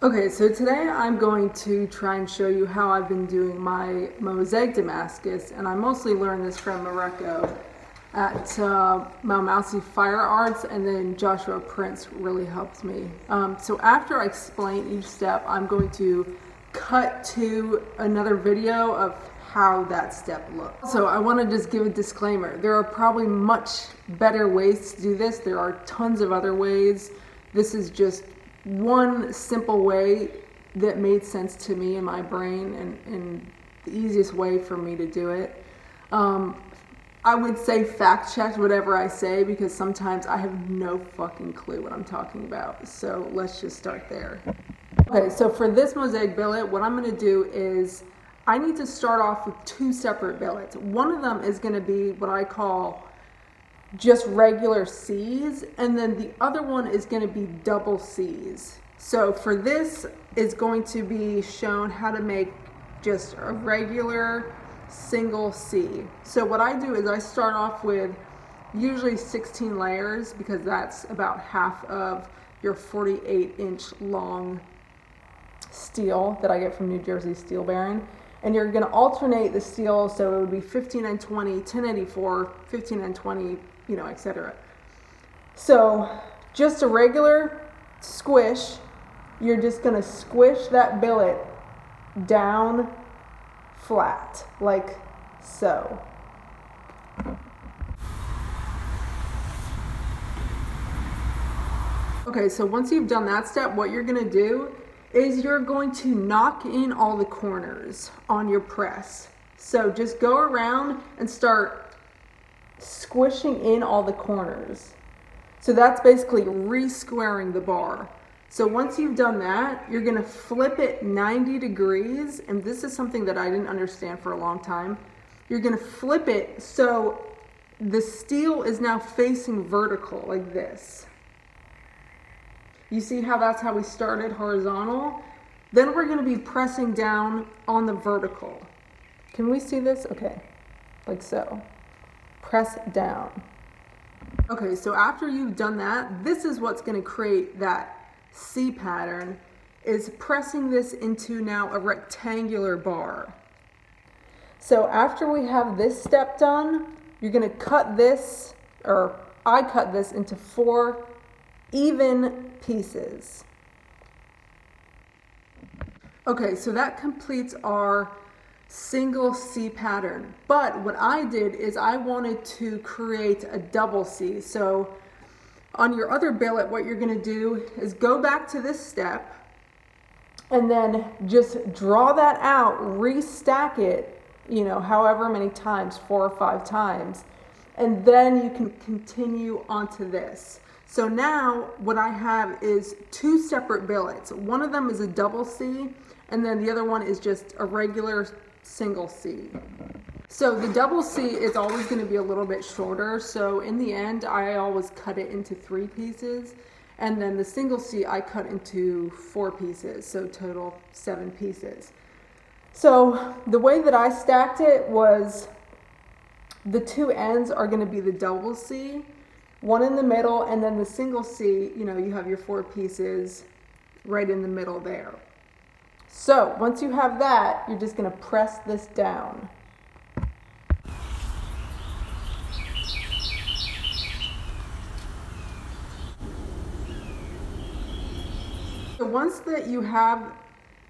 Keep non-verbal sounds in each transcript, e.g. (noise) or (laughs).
Okay, so today I'm going to try and show you how I've been doing my mosaic Damascus, and I mostly learned this from Mareko at uh, Mount Fire Arts, and then Joshua Prince really helped me. Um, so after I explain each step, I'm going to cut to another video of how that step looks. So I want to just give a disclaimer. There are probably much better ways to do this. There are tons of other ways. This is just one simple way that made sense to me in my brain and, and the easiest way for me to do it. Um, I would say fact check whatever I say because sometimes I have no fucking clue what I'm talking about. So let's just start there. Okay, so for this mosaic billet, what I'm gonna do is I need to start off with two separate billets. One of them is gonna be what I call just regular C's, and then the other one is gonna be double C's. So for this is going to be shown how to make just a regular single C. So what I do is I start off with usually 16 layers because that's about half of your 48 inch long steel that I get from New Jersey Steel Baron. And you're gonna alternate the steel, so it would be 15N20, 1084, 15N20, you know, etc. So just a regular squish, you're just gonna squish that billet down flat, like so. Okay, so once you've done that step, what you're gonna do is you're going to knock in all the corners on your press. So just go around and start squishing in all the corners. So that's basically re-squaring the bar. So once you've done that, you're gonna flip it 90 degrees, and this is something that I didn't understand for a long time. You're gonna flip it so the steel is now facing vertical like this. You see how that's how we started horizontal? Then we're gonna be pressing down on the vertical. Can we see this? Okay, like so. Press down. Okay, so after you've done that, this is what's gonna create that C pattern is pressing this into now a rectangular bar. So after we have this step done, you're gonna cut this, or I cut this into four even pieces. Okay, so that completes our single C pattern. But what I did is I wanted to create a double C. So on your other billet, what you're gonna do is go back to this step and then just draw that out, restack it, you know, however many times, four or five times, and then you can continue onto this. So now what I have is two separate billets. One of them is a double C, and then the other one is just a regular single C. So the double C is always going to be a little bit shorter. So in the end, I always cut it into three pieces. And then the single C I cut into four pieces. So total seven pieces. So the way that I stacked it was the two ends are going to be the double C, one in the middle, and then the single C, you know, you have your four pieces right in the middle there. So once you have that, you're just going to press this down. So once that you have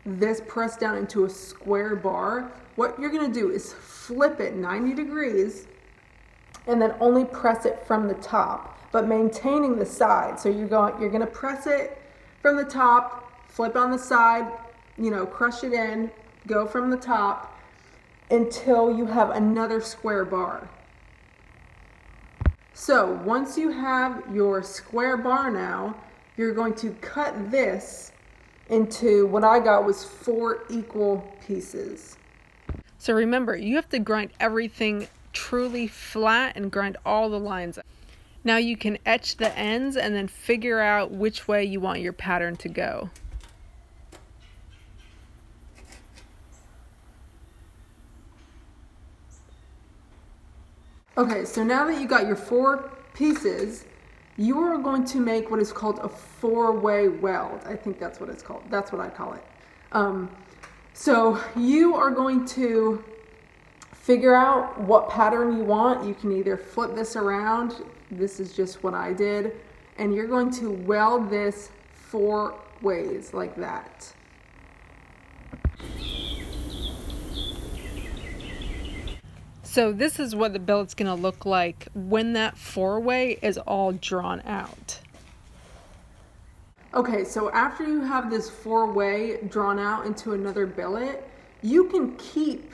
this pressed down into a square bar, what you're gonna do is flip it 90 degrees and then only press it from the top, but maintaining the side. So you're going, you're gonna press it from the top, flip on the side, you know, crush it in, go from the top until you have another square bar. So once you have your square bar now, you're going to cut this into what I got was four equal pieces. So remember, you have to grind everything truly flat and grind all the lines. Now you can etch the ends and then figure out which way you want your pattern to go. Okay, so now that you got your four pieces, you are going to make what is called a four-way weld. I think that's what it's called. That's what I call it. Um, so you are going to figure out what pattern you want. You can either flip this around. This is just what I did. And you're going to weld this four ways like that. So this is what the billet's going to look like when that four-way is all drawn out. Okay, so after you have this four-way drawn out into another billet, you can keep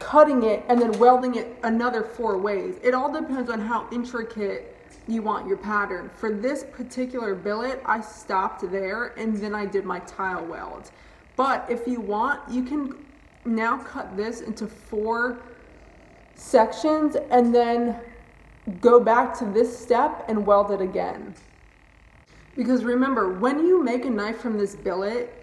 cutting it and then welding it another four ways. It all depends on how intricate you want your pattern. For this particular billet, I stopped there and then I did my tile weld. But if you want, you can now cut this into four sections and then go back to this step and weld it again. Because remember, when you make a knife from this billet,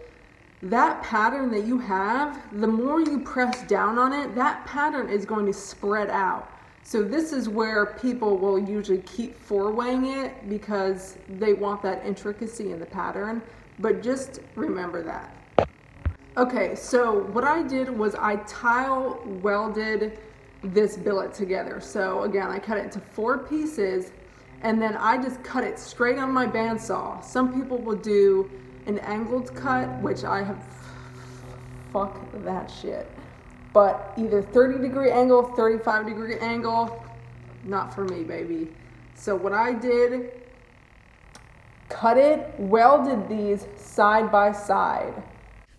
that pattern that you have, the more you press down on it, that pattern is going to spread out. So this is where people will usually keep four-weighing it because they want that intricacy in the pattern. But just remember that. Okay, so what I did was I tile welded this billet together. So again, I cut it into four pieces and then I just cut it straight on my bandsaw. Some people will do an angled cut, which I have, fuck that shit. But either 30 degree angle, 35 degree angle, not for me, baby. So what I did, cut it, welded these side by side.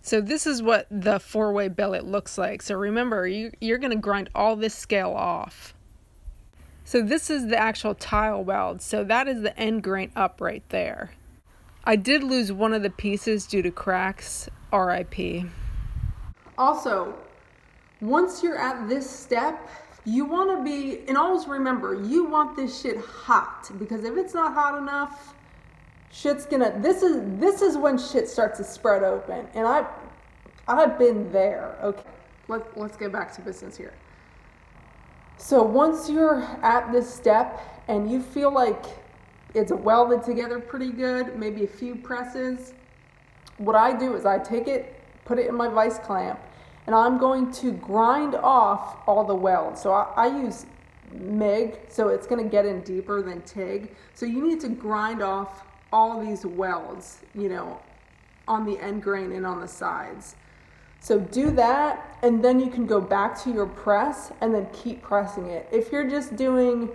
So this is what the four-way billet looks like. So remember, you, you're going to grind all this scale off. So this is the actual tile weld. So that is the end grain up right there. I did lose one of the pieces due to cracks, RIP. Also, once you're at this step, you want to be, and always remember, you want this shit hot because if it's not hot enough, shit's gonna this is this is when shit starts to spread open. And i i've been there okay. Let, let's get back to business here. So once you're at this step and you feel like it's welded together pretty good maybe a few presses what i do is i take it put it in my vice clamp and i'm going to grind off all the welds so i, I use mig so it's going to get in deeper than tig. So you need to grind off all these welds, you know, on the end grain and on the sides. So do that, and then you can go back to your press and then keep pressing it. If you're just doing,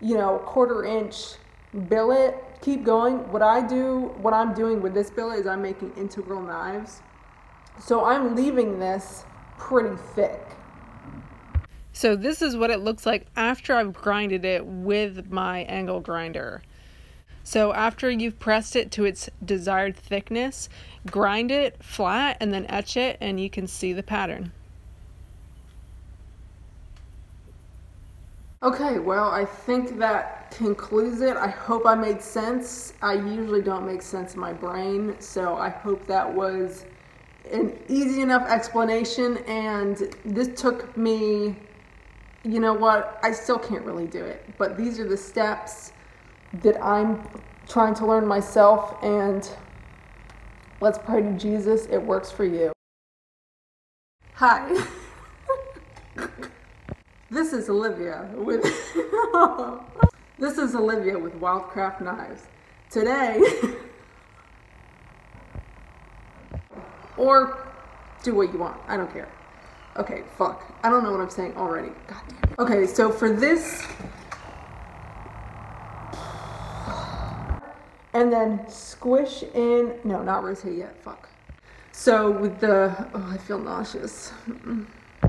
you know, quarter inch billet, keep going. What I do, what I'm doing with this billet is I'm making integral knives. So I'm leaving this pretty thick. So this is what it looks like after I've grinded it with my angle grinder. So after you've pressed it to its desired thickness, grind it flat and then etch it and you can see the pattern. Okay, well, I think that concludes it. I hope I made sense. I usually don't make sense in my brain, so I hope that was an easy enough explanation. And this took me, you know what, I still can't really do it, but these are the steps that I'm trying to learn myself, and let's pray to Jesus it works for you. Hi. (laughs) this is Olivia with (laughs) This is Olivia with Wildcraft Knives. Today (laughs) or do what you want. I don't care. Okay, fuck. I don't know what I'm saying already. God damn. Okay, so for this and then squish in, no, not rotate yet, fuck. So with the, oh, I feel nauseous.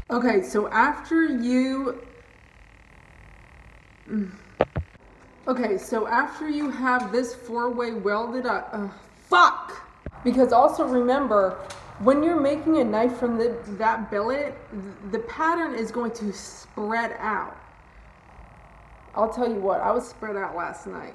Okay, so after you, mm. okay, so after you have this four-way welded up, uh, fuck! Because also remember, when you're making a knife from the, that billet, the pattern is going to spread out. I'll tell you what, I was spread out last night.